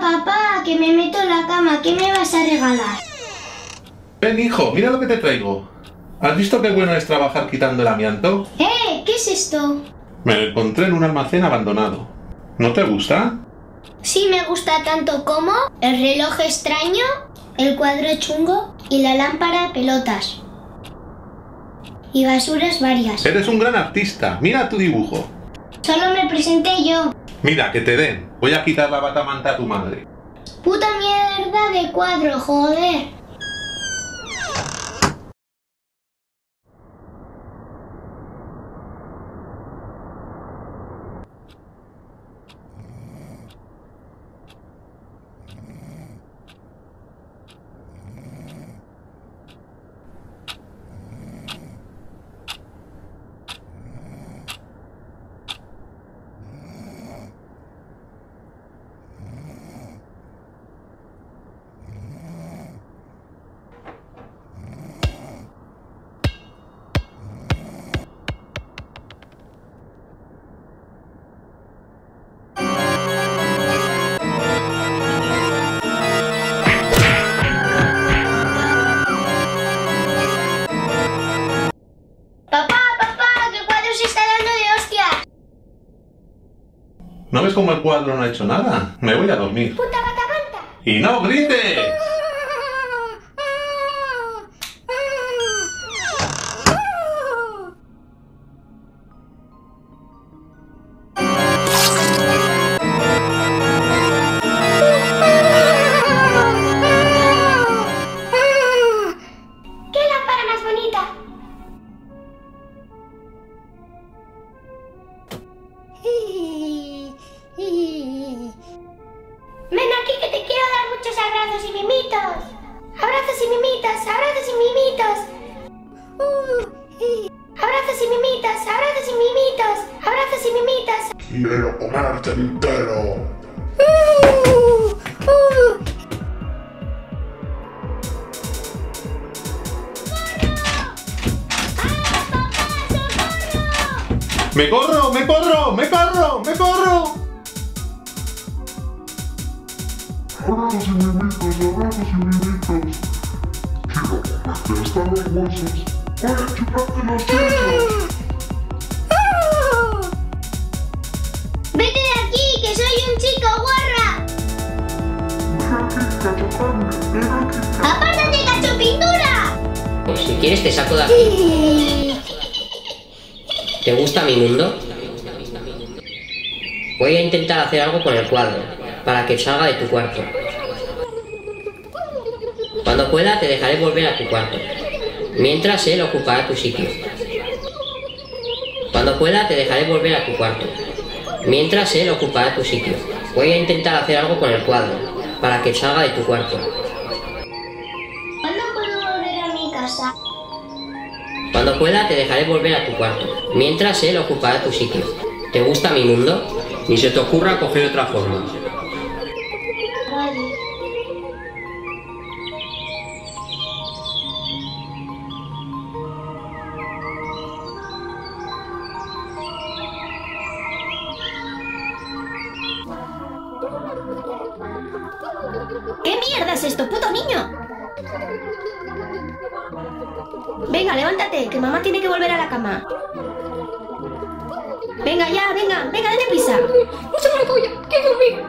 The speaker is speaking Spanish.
Papá, que me meto en la cama, ¿qué me vas a regalar? Ven, hijo, mira lo que te traigo. ¿Has visto qué bueno es trabajar quitando el amianto? ¡Eh! ¿Qué es esto? Me lo encontré en un almacén abandonado. ¿No te gusta? Sí me gusta tanto como el reloj extraño, el cuadro chungo y la lámpara de pelotas. Y basuras varias. Eres un gran artista. Mira tu dibujo. Solo me presenté yo. Mira, que te den. Voy a quitar la batamanta a tu madre. Puta mierda de cuadro, joder. ¿No ves cómo el cuadro no ha hecho nada? Me voy a dormir. Puta. ¡Y no grites! Aquí que te quiero dar muchos abrazos y mimitos. Abrazos y mimitos, abrazos y mimitos. Abrazos y mimitos, abrazos y mimitos, abrazos y mimitos. Quiero comerte entero. ¡Me corro! ¡Me corro! ¡Me corro! ¡Me corro! Abrazos y mimitos, abrazos y mimitos. Quiero comerte hasta los huesos. Voy a chuparte los sesos. Vete de aquí, que soy un chico guarra. ¡Apártate, cacho pintura! Pues si quieres te saco de aquí. ¿Te gusta mi mundo? Voy a intentar hacer algo con el cuadro, para que salga de tu cuarto. Cuando pueda te dejaré volver a tu cuarto, mientras él ocupará tu sitio. Cuando pueda te dejaré volver a tu cuarto, mientras él ocupará tu sitio. Voy a intentar hacer algo con el cuadro, para que salga de tu cuarto. ¿Cuándo puedo volver a mi casa? Cuando pueda te dejaré volver a tu cuarto, mientras él ocupará tu sitio. ¿Te gusta mi mundo? Ni se te ocurra coger otra forma. ¿Qué mierda es esto, puto niño? Venga, levántate, que mamá tiene que volver a la cama. Venga ya, venga, venga, date prisa. ¡No se me! ¡Quiero dormir!